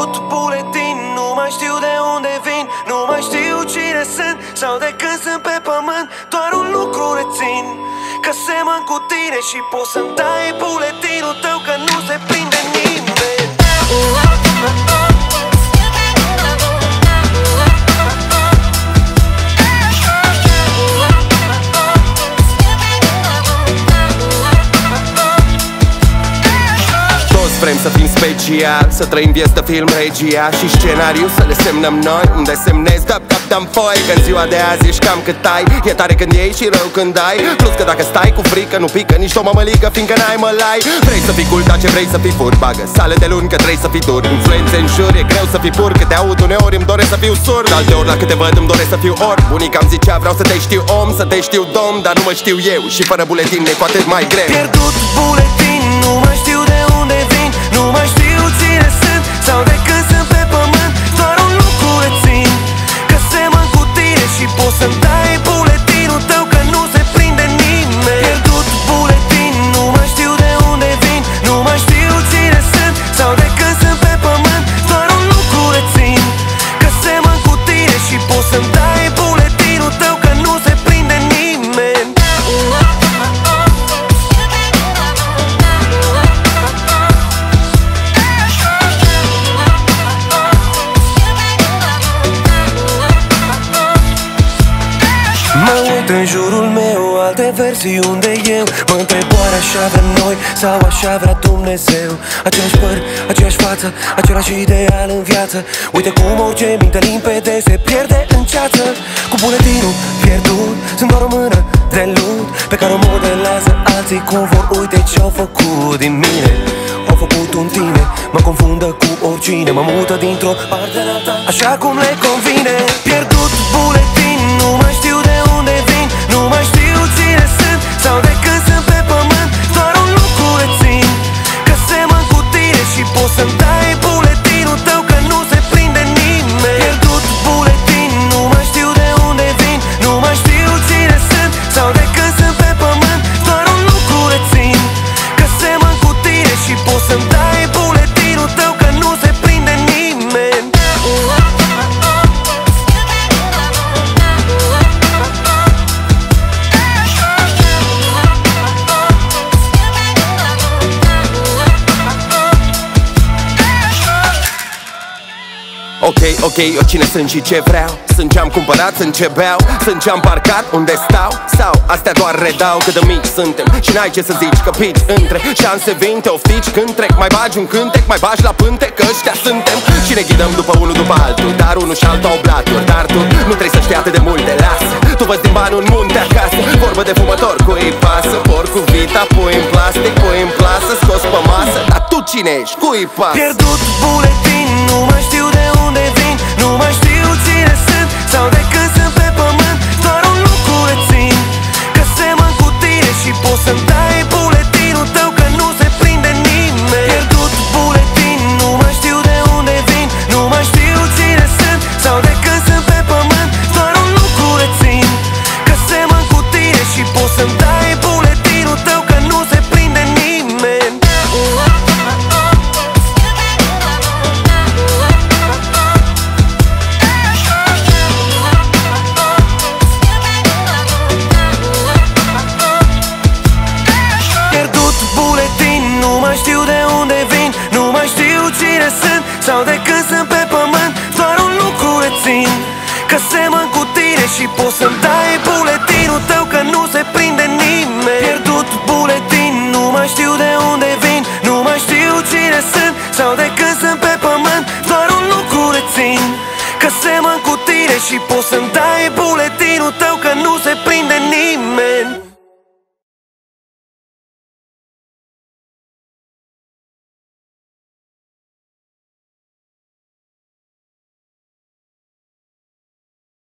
Pierdut buletin, nu mai știu de unde vin Nu mai știu cine sunt sau de când sunt pe pământ Doar un lucru rețin Că semăn cu tine și poți să-mi dai buletinul tău Că nu se prinde nimeni vrem să fim special Să trăim vieți de film regia Și scenariu să le semnăm noi Unde semnezi dap dap dam foi că în ziua de azi ești cam cât ai. E tare când iei și rău când ai Plus că dacă stai cu frică nu pică nici o mămăligă Fiindcă n-ai mălai Vrei să fii cool dar ce vrei să fii fur Bagă sale de luni că trebuie să fii dur. Influențe în jur e greu să fii pur Că te aud uneori îmi doresc să fiu surd. Alte ori la câte văd îmi doresc să fiu orb. Bunica îmi zicea vreau să te știu om Să te știu dom Dar nu mă știu eu. Și fără buletin e cu atât mai greu. Pierdut buletin, nu mai știu în jurul meu, alte versiuni de eu Mă întreb oare așa vrem noi sau așa vrea Dumnezeu? Aceeași păr, aceeași față, același ideal în viață. Uite cum orice minte limpede se pierde în ceață. Cu buletinul pierdut, sunt doar o mână de lut Pe care o modelează alții cum vor. Uite ce-au făcut din mine Au făcut un tine, mă confundă cu oricine Mă mută dintr-o parte în alta, așa cum le convine. Pierdut buletin, tine Ok, ok, eu cine sunt și ce vreau. Sunt ce-am cumpărat, sunt ce beau. Sunt ce-am parcat, unde stau? Sau astea doar redau cât de mici suntem. Și n-ai ce să zici că pici între Șanse vin, te oftici când trec. Mai bagi un cântec, mai bagi la pânte Că ăștia suntem. Și ne ghidăm după unul după altul Dar unul și altul au blaturi. Dar tu nu trebuie să știi atât de multe, lasă. Tu văzi din bani un munte acasă. Vorbă de fumător, cu ei pasă. Por cu vita, pui în plastic, pui în plasă Scos pe masă, dar tu cine ești? Cui pasă? Pierdut buletin, nu sau de când sunt pe pământ Doar un lucru rețin Că semăn cu tine și poți să-mi dai buletinul tău Că nu se prinde nimeni